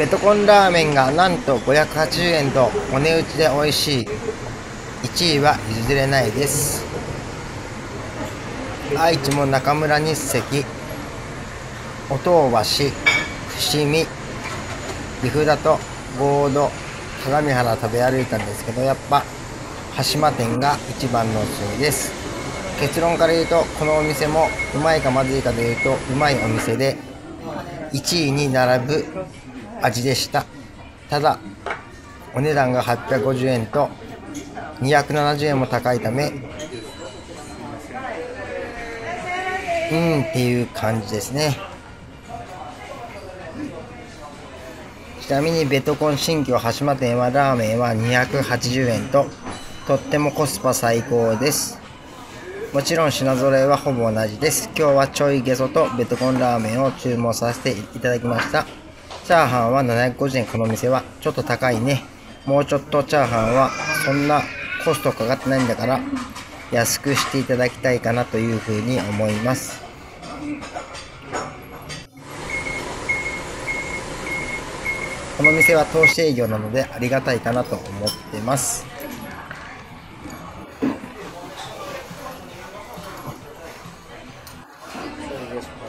ベトコンラーメンがなんと580円とお値打ちで美味しい。1位は譲れないです。愛知も中村日赤。音尾橋伏見岐阜だと合同鏡原食べ歩いたんですけどやっぱ羽島店が一番のおすすめです。結論から言うとこのお店もうまいかまずいかで言うとうまいお店で1位に並ぶ味でした。ただお値段が850円と270円も高いためうんっていう感じですね。ちなみにベトコン新居羽島店はラーメンは280円ととってもコスパ最高です。もちろん品揃えはほぼ同じです。今日はちょいゲソとベトコンラーメンを注文させていただきました。チャーハンは750円。この店はちょっと高いね。もうちょっとチャーハンはそんなコストかかってないんだから安くしていただきたいかなというふうに思います。この店は投資営業なのでありがたいかなと思ってます。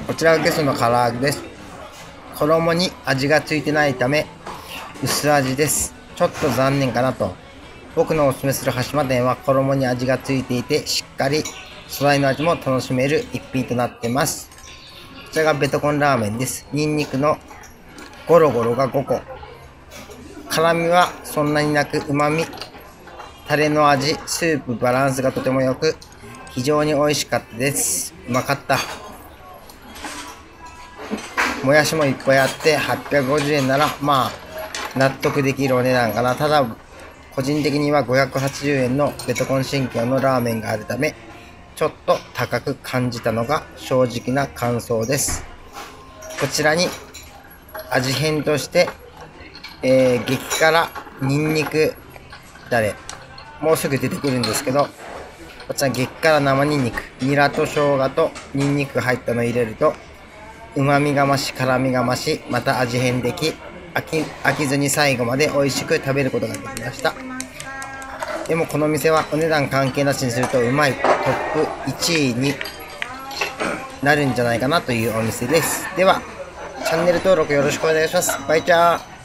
こちらがゲソの唐揚げです。衣に味がついてないため薄味です。ちょっと残念かなと。僕のおすすめする羽島店は衣に味がついていてしっかり素材の味も楽しめる一品となってます。こちらがベトコンラーメンです。ニンニクのゴロゴロが5個。辛みはそんなになく旨味タレの味スープバランスがとても良く非常に美味しかったです。うまかった。もやしもいっぱいあって850円ならまあ納得できるお値段かな。ただ個人的には580円のベトコン新居のラーメンがあるためちょっと高く感じたのが正直な感想です。こちらに味変としてえー、激辛ニンニクだれもうすぐ出てくるんですけどこちら激辛生ニンニク。ニラと生姜とニンニク入ったの入れると旨味が増し辛味が増しまた味変でき飽き飽きずに最後まで美味しく食べることができました。でもこの店はお値段関係なしにするとうまいトップ1位になるんじゃないかなというお店です。ではチャンネル登録よろしくお願いします。バイチャー。